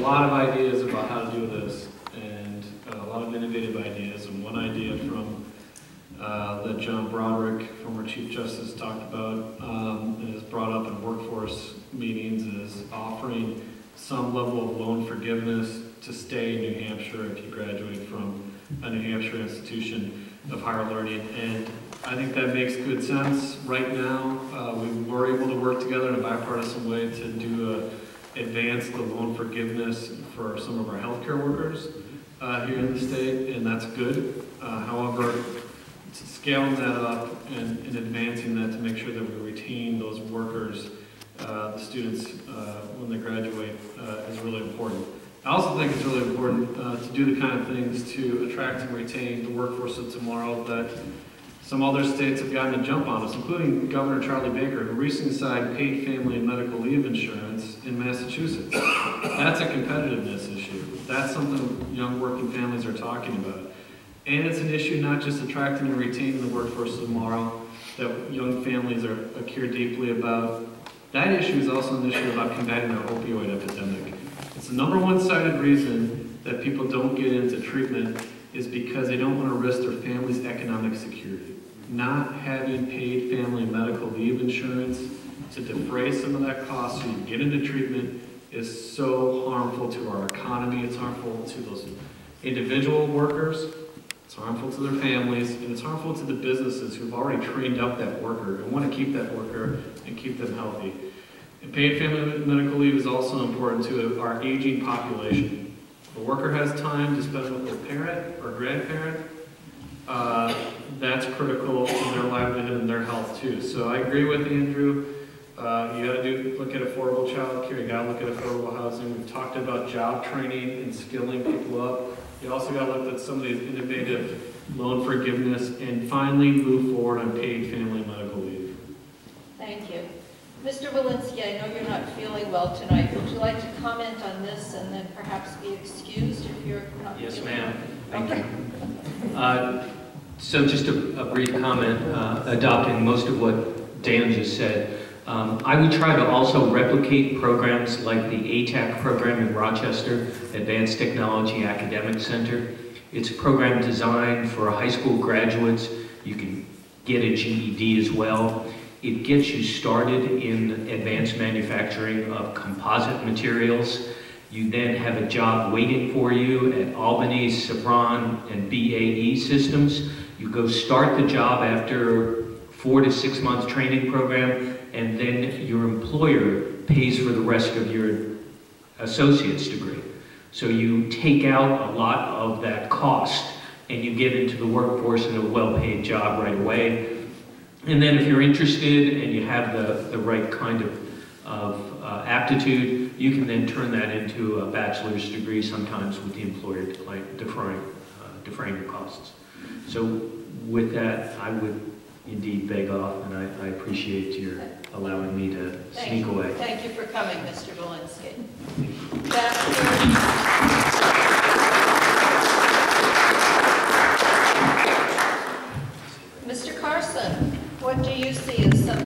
lot of ideas about how to do this, and uh, a lot of innovative ideas, and one idea from, uh, that John Broderick, former Chief Justice, talked about, um, and is brought up in workforce meetings, is offering some level of loan forgiveness to stay in New Hampshire if you graduate from a New Hampshire institution of higher learning. And I think that makes good sense. Right now, uh, we were able to work together in a bipartisan way to do a, advance the loan forgiveness for some of our healthcare workers uh, here in the state, and that's good. Uh, however, scaling that up and, and advancing that to make sure that we retain those workers, uh, the students, uh, when they graduate, uh, is really important. I also think it's really important uh, to do the kind of things to attract and retain the workforce of tomorrow that some other states have gotten a jump on us, including Governor Charlie Baker, who recently signed paid family and medical leave insurance in Massachusetts. That's a competitiveness issue. That's something young working families are talking about. And it's an issue not just attracting and retaining the workforce tomorrow that young families are, are care deeply about. That issue is also an issue about combating our opioid epidemic. It's the number one cited reason that people don't get into treatment is because they don't want to risk their family's economic security. Not having paid family medical leave insurance to defray some of that cost so you get into treatment is so harmful to our economy. It's harmful to those individual workers. It's harmful to their families, and it's harmful to the businesses who've already trained up that worker and want to keep that worker and keep them healthy. And paid family medical leave is also important to our aging population. If a worker has time to spend with their parent or grandparent, critical to their livelihood and their health too. So I agree with Andru. Uh, you gotta do, look at affordable child care, you gotta look at affordable housing. We've talked about job training and skilling people up. You also gotta look at some of these innovative loan forgiveness and finally move forward on paid family medical leave. Thank you. Mr. Volinsky, I know you're not feeling well tonight. Would you like to comment on this and then perhaps be excused if you're not Yes, ma'am. well? Thank you. Uh, So just a a brief comment, uh, adopting most of what Dan just said. Um, I would try to also replicate programs like the ATAC program in Rochester, Advanced Technology Academic Center. It's a program designed for high school graduates. You can get a GED as well. It gets you started in advanced manufacturing of composite materials. You then have a job waiting for you at Albany, Safran, and BAE Systems. You go start the job after four to six month training program, and then your employer pays for the rest of your associate's degree. So you take out a lot of that cost, and you get into the workforce in a well-paid job right away. And then if you're interested and you have the, the right kind of, of uh, aptitude, you can then turn that into a bachelor's degree, sometimes with the employer deferring, defraying your costs. So with that, I would indeed beg off, and I, I appreciate your allowing me to Thank sneak you. away. Thank you for coming, Mr. Volinsky.